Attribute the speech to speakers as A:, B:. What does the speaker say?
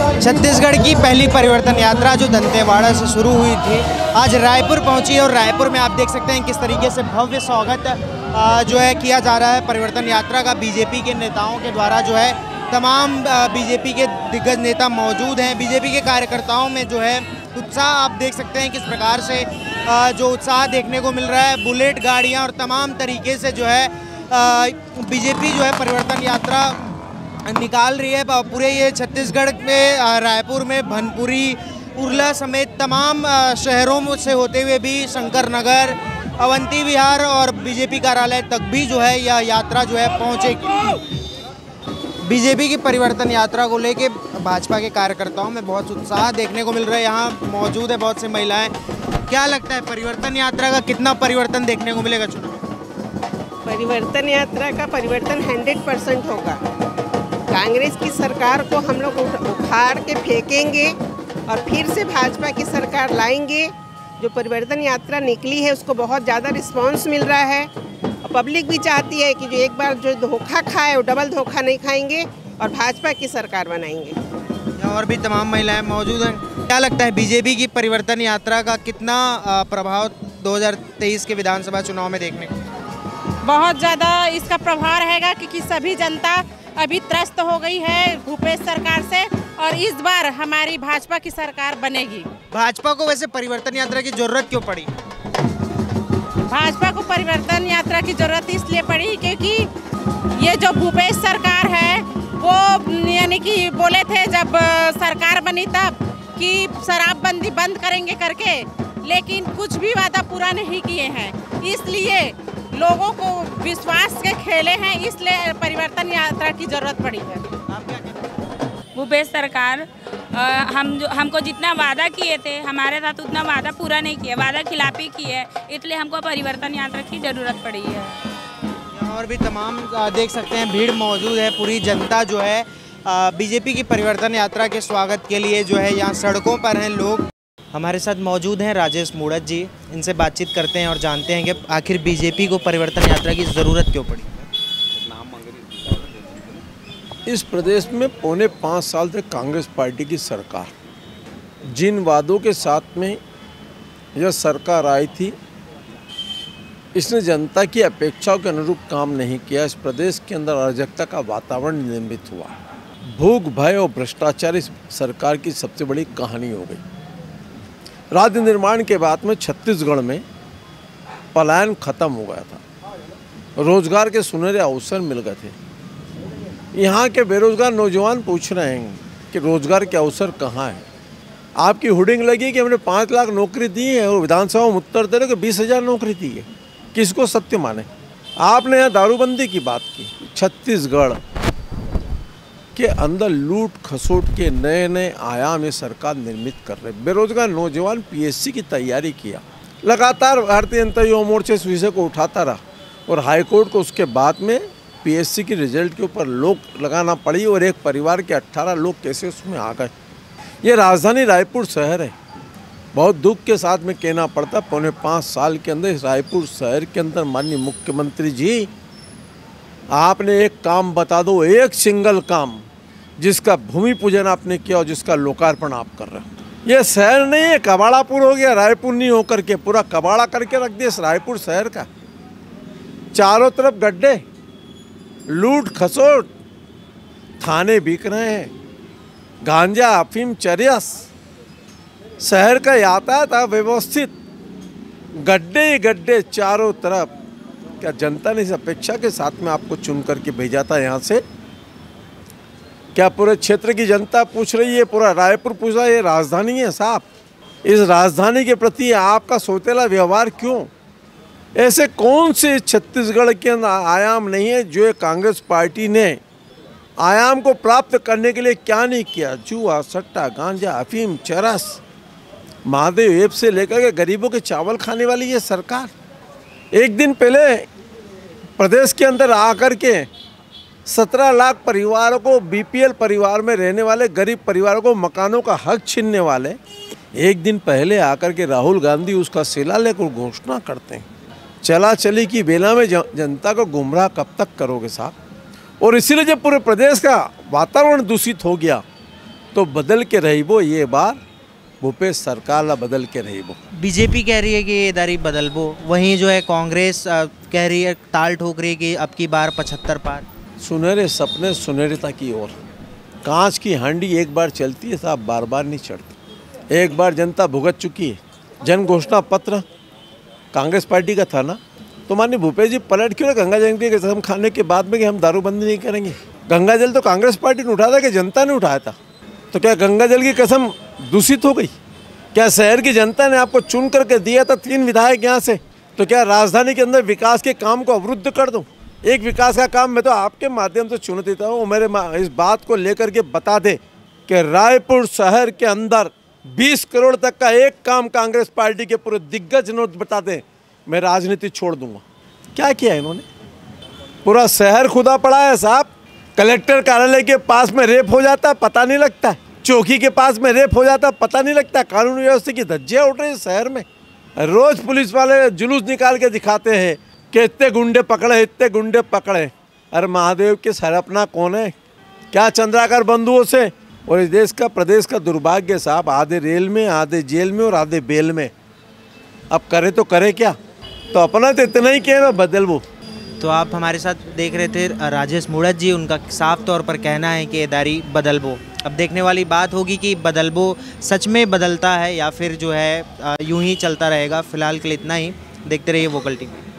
A: छत्तीसगढ़ की पहली परिवर्तन यात्रा जो दंतेवाड़ा से शुरू हुई थी, आज रायपुर पहुँची और रायपुर में आप देख सकते हैं किस तरीके से भव्य स्वागत जो है किया जा रहा है परिवर्तन यात्रा का। बीजेपी के नेताओं के द्वारा जो है तमाम बीजेपी के दिग्गज नेता मौजूद हैं। बीजेपी के कार्यकर्ताओं में जो है उत्साह आप देख सकते हैं किस प्रकार से जो उत्साह देखने को मिल रहा है। बुलेट गाड़ियाँ और तमाम तरीके से जो है बीजेपी जो है परिवर्तन यात्रा निकाल रही है पूरे ये छत्तीसगढ़ में रायपुर में, भनपुरी, उर्ला समेत तमाम शहरों में से होते हुए भी शंकर नगर, अवंती विहार और बीजेपी कार्यालय तक भी जो है यह यात्रा जो है पहुंचेगी। बीजेपी की परिवर्तन यात्रा को लेके भाजपा के कार्यकर्ताओं में बहुत उत्साह देखने को मिल रहा है। यहाँ मौजूद है बहुत सी महिलाएँ। क्या लगता है, परिवर्तन यात्रा का कितना परिवर्तन देखने को मिलेगा चुनाव?
B: परिवर्तन यात्रा का परिवर्तन हंड्रेड परसेंट होगा। कांग्रेस की सरकार को हम लोग उखाड़ के फेंकेंगे और फिर से भाजपा की सरकार लाएँगे। जो परिवर्तन यात्रा निकली है, उसको बहुत ज़्यादा रिस्पांस मिल रहा है। और पब्लिक भी चाहती है कि जो एक बार जो धोखा खाए, वो डबल धोखा नहीं खाएँगे और भाजपा की सरकार बनाएँगे।
A: और भी तमाम महिलाएँ मौजूद हैं। क्या लगता है बीजेपी की परिवर्तन यात्रा का कितना प्रभाव 2023 के विधानसभा चुनाव में देखने को?
C: बहुत ज़्यादा इसका प्रभाव रहेगा क्योंकि सभी जनता अभी त्रस्त हो गई है भूपेश सरकार से और इस बार हमारी भाजपा की सरकार बनेगी।
A: भाजपा को वैसे परिवर्तन यात्रा की ज़रूरत क्यों पड़ी?
C: भाजपा को परिवर्तन यात्रा की ज़रूरत इसलिए पड़ी क्योंकि ये जो भूपेश सरकार है वो यानी कि बोले थे जब सरकार बनी तब कि शराबबंदी बंद करेंगे करके लेकिन कुछ भी वादा पूरा नहीं किए हैं। इसलिए लोगों को विश्वास के खेले हैं इसलिए परिवर्तन यात्रा की ज़रूरत पड़ी है।
D: भूपेश सरकार आ, हम जो हमको जितना वादा किए थे हमारे साथ उतना वादा पूरा नहीं किया वादा खिलाफी की है इसलिए हमको परिवर्तन यात्रा की ज़रूरत पड़ी है।
A: और भी तमाम देख सकते हैं भीड़ मौजूद है पूरी जनता जो है बीजेपी की परिवर्तन यात्रा के स्वागत के लिए जो है यहाँ सड़कों पर हैं लोग। हमारे साथ मौजूद हैं राजेश मूड़त जी। इनसे बातचीत करते हैं और जानते हैं कि आखिर बीजेपी को परिवर्तन यात्रा की ज़रूरत क्यों पड़ी?
E: इस प्रदेश में पौने पाँच साल से कांग्रेस पार्टी की सरकार। जिन वादों के साथ में यह सरकार आई थी, इसने जनता की अपेक्षाओं के अनुरूप काम नहीं किया। इस प्रदेश के अंदर अराजकता का वातावरण निर्मित हुआ। भूख, भय और भ्रष्टाचार इस सरकार की सबसे बड़ी कहानी हो गई। राज्य निर्माण के बाद में छत्तीसगढ़ में पलायन खत्म हो गया था। रोज़गार के सुनहरे अवसर मिल गए थे। यहाँ के बेरोजगार नौजवान पूछ रहे हैं कि रोज़गार के अवसर कहाँ हैं? आपकी हुडिंग लगी कि हमने पाँच लाख नौकरी दी है और विधानसभा में उत्तर दे रहे कि बीस हज़ार नौकरी दी है। किसको सत्य माने? आपने यहाँ दारूबंदी की बात की। छत्तीसगढ़ के अंदर लूट खसोट के नए नए आयाम ये सरकार निर्मित कर रहे बेरोजगार नौजवान पीएससी की तैयारी किया। लगातार भारतीय जनता युवा मोर्चा इस विषय को उठाता रहा और हाईकोर्ट को उसके बाद में पीएससी की रिज़ल्ट के ऊपर लोक लगाना पड़ी और एक परिवार के 18 लोग कैसे उसमें आ गए। ये राजधानी रायपुर शहर है। बहुत दुख के साथ में कहना पड़ता, पौने पाँच साल के अंदर इस रायपुर शहर के अंदर माननीय मुख्यमंत्री जी, आपने एक काम बता दो, एक सिंगल काम। जिसका भूमि पूजन आपने किया और जिसका लोकार्पण आप कर रहे हो। ये शहर नहीं है, कबाड़ापुर हो गया, रायपुर नहीं होकर के, पूरा कबाड़ा करके रख दिया इस रायपुर शहर का। चारों तरफ़ गड्ढे, लूट खसोट, थाने बिक रहे हैं। गांजा, अफीम, चरियस, शहर का यातायात अव्यवस्थित। गड्ढे ही गड्ढे चारों तरफ़। क्या जनता ने इस अपेक्षा के साथ में आपको चुन करके भेजा था यहाँ से? क्या पूरे क्षेत्र की जनता पूछ रही है? पूरा रायपुर पूछ रहा है, ये राजधानी है साहब। इस राजधानी के प्रति आपका सोतेला व्यवहार क्यों? ऐसे कौन से छत्तीसगढ़ के अंदर आयाम नहीं है जो कांग्रेस पार्टी ने आयाम को प्राप्त करने के लिए क्या नहीं किया? जुआ सट्टा, गांजा, अफीम, चरस, महादेव एप से लेकर के गरीबों के चावल खाने वाली ये सरकार। एक दिन पहले प्रदेश के अंदर आकर के सत्रह लाख परिवारों को बीपीएल परिवार में रहने वाले गरीब परिवारों को मकानों का हक छीनने वाले एक दिन पहले आकर के राहुल गांधी उसका शिलालेख लेकर घोषणा करते हैं। चला चली की बेला में जनता को गुमराह कब तक करोगे साहब? और इसीलिए जब पूरे प्रदेश का वातावरण दूषित हो गया तो बदल के रही वो ये बार, भूपेश सरकार ला बदल के रही वो
A: बीजेपी कह रही है कि ये दारी बदल बदलबो वहीं जो है कांग्रेस कह रही है, ताल ठोक रही है कि अब की बार पचहत्तर पार।
E: सुनहरे सपने सुनहरेता की ओर। कांच की हांडी एक बार चलती है, साहब बार बार नहीं चढ़ती। एक बार जनता भुगत चुकी है, जन घोषणा पत्र। कांग्रेस पार्टी का था ना? तो माननीय भूपेश जी, पलट क्यों गंगा जल की कसम खाने के बाद में कि हम दारूबंदी नहीं करेंगे? गंगा जल तो कांग्रेस पार्टी ने उठाया था कि जनता ने उठाया था। तो क्या गंगा जल की कसम दूषित हो गई? क्या शहर की जनता ने आपको चुन करके दिया था तीन विधायक यहाँ से? तो क्या राजधानी के अंदर विकास के काम को अवरुद्ध कर दूँ? एक विकास का काम मैं तो आपके माध्यम से चुन देता हूँ। मेरे इस बात को लेकर के बता दे कि रायपुर शहर के अंदर 20 करोड़ तक का एक काम कांग्रेस पार्टी के पूरे दिग्गज नोट बता दें मैं राजनीति छोड़ दूँगा। क्या किया इन्होंने? पूरा शहर खुदा पड़ा है साहब। कलेक्टर कार्यालय के पास में रेप हो जाता है पता नहीं लगता। चौकी के पास में रेप हो जाता है पता नहीं लगता। कानून व्यवस्था की धज्जियाँ उठ रही है शहर में। रोज पुलिस वाले जुलूस निकाल के दिखाते हैं। कि इतने गुंडे पकड़े इतने गुंडे पकड़े। अरे महादेव के सरपना कौन है? क्या चंद्राकर बंधुओं से और इस देश का, प्रदेश का दुर्भाग्य साहब, आधे रेल में, आधे जेल में और आधे बेल में। अब करे तो करे क्या? तो अपना तो इतना ही किया ना बदल वो।
A: तो आप हमारे साथ देख रहे थे राजेश मूड़त जी, उनका साफ़ तौर पर कहना है कि ये दारी बदलबो अब देखने वाली बात होगी कि बदलबो सच में बदलता है या फिर जो है यूँ ही चलता रहेगा। फ़िलहाल के लिए इतना ही। देखते रहिए वोकल टीवी